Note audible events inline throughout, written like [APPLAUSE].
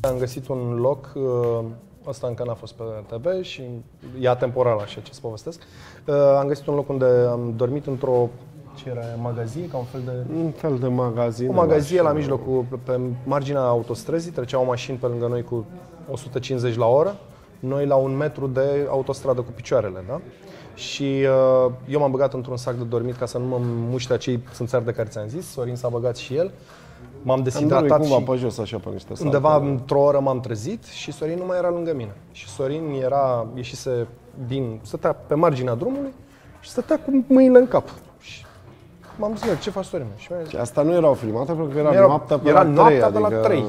Am găsit un loc, uh, ăsta încă n-a fost pe TV și e temporal așa ce să povestesc. Uh, Am găsit un loc unde am dormit într-o ce era, magazie, ca un fel de Un fel de magazin. o magazie la mijlocul, pe marginea autostrăzii, treceau mașini pe lângă noi cu 150 la oră, noi la un metru de autostradă cu picioarele, da? Și uh, eu m-am băgat într-un sac de dormit ca să nu mă muște acei țânțari de care ți-am zis, Sorin s-a băgat și el, m-am Am dormit deshidratat cumva și pe jos așa pe niște salte. undeva într-o oră m-am trezit și Sorin nu mai era lângă mine. Și Sorin era, ieșise din, stătea pe marginea drumului și stătea cu mâinile în cap. Și m-am zis, "Mă, ce faci Sorin? Și mi-a zis, Și asta nu erau filmate pentru că era, Era- noaptea pe era la noaptea 3, de la adică... trei.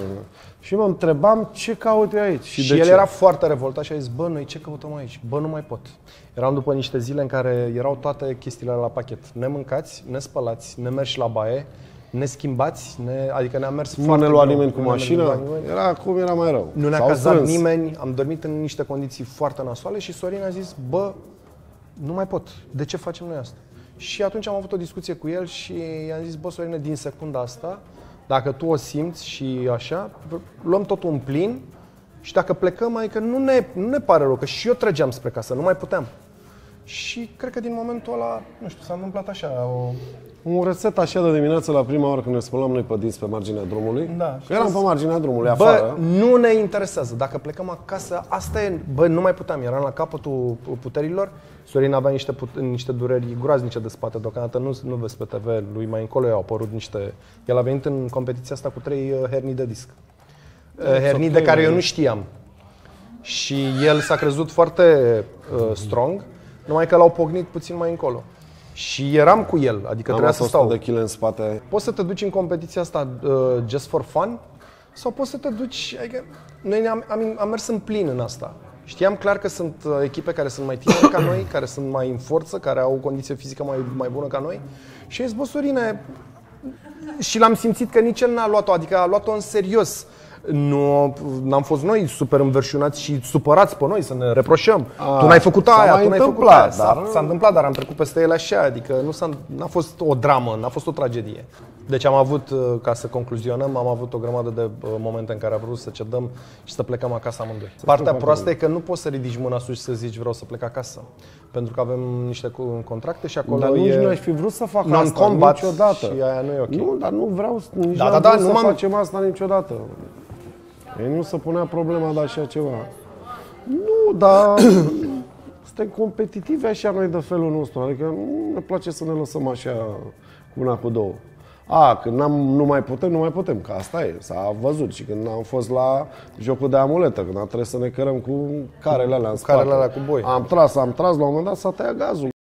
Și mă întrebam ce caut eu aici și, Și, de el ce. era foarte revoltat și a zis, bă, noi ce căutăm aici? Bă, nu mai pot. Eram după niște zile în care erau toate chestiile alea la pachet. Nemâncați, nespălați, nemerși la baie, neschimbați, ne, adică ne-a mers Nu foarte ne lua greu. nimeni cu Nu ne-a mașină, luat nimeni. era cum era mai rău. Nu ne-a S-au cazat strâns. nimeni, am dormit în niște condiții foarte nasoale și Sorin a zis, bă, nu mai pot, de ce facem noi asta? Și atunci am avut o discuție cu el și i-am zis, bă, Sorine, din secunda asta, dacă tu o simți și așa, luăm totul în plin și dacă plecăm, adică nu ne, nu ne pare rău, că și eu trăgeam spre casă, nu mai puteam. Și cred că din momentul ăla, nu știu, s-a întâmplat așa, o... Un reset așa de dimineață la prima oră când ne spălam noi pe dinți pe marginea drumului. Da. Că eram pe marginea drumului, Bă, afară. nu ne interesează. Dacă plecăm acasă, asta e. Bă, nu mai puteam. Eram la capătul puterilor. Sorin avea niște, put- niște dureri groaznice de spate. Deocamdată nu, nu vezi pe TV. Lui mai încolo i-au apărut niște... El a venit în competiția asta cu trei uh, hernii de disc. Uh, hernii de ok, care eu ok. nu știam. Și el s-a crezut foarte uh, strong, numai că l-au pognit puțin mai încolo. Și eram cu el, adică Am trebuia să 100 stau. de kg în spate. Poți să te duci în competiția asta uh, just for fun sau poți să te duci, adică noi am, am, am mers în plin în asta. Știam clar că sunt uh, echipe care sunt mai tineri ca noi, care sunt mai în forță, care au o condiție fizică mai, mai bună ca noi. Și ai zis, bă, Sorine, și l-am simțit că nici el n-a luat-o, adică a luat-o în serios. Nu am fost noi super înverșunați și supărați pe noi să ne reproșăm. A, tu n-ai făcut s-a aia, mai tu n-ai făcut întâmplat, aia. S-a, dar- s-a întâmplat, dar am trecut peste ele așa, adică nu s-a, n-a fost o dramă, n-a fost o tragedie. Deci am avut, uh, ca să concluzionăm, am avut o grămadă de uh, momente în care am vrut să cedăm și să plecăm acasă amândoi. Partea proastă e că nu poți să ridici mâna sus și să zici vreau să plec acasă. Pentru că avem niște cu- contracte și acolo Dar nici e... nu aș fi vrut să fac asta non-combat niciodată. și aia nu e ok. Nu, dar nu vreau, nici Da, da, da, da, da, vrut nu să m-am- facem asta niciodată. Ei nu se punea problema de așa ceva. Nu, dar [CLEARS THROAT] suntem competitivi așa noi de felul nostru. Adică nu ne place să ne lăsăm așa cu una cu două. A, când n-am, nu mai putem, nu mai putem, că asta e, s-a văzut. Și când am fost la jocul de amuletă, când am trebuit să ne cărăm cu carele alea în spate. carele alea cu boi. Am tras, am tras, la un moment dat s-a tăiat gazul.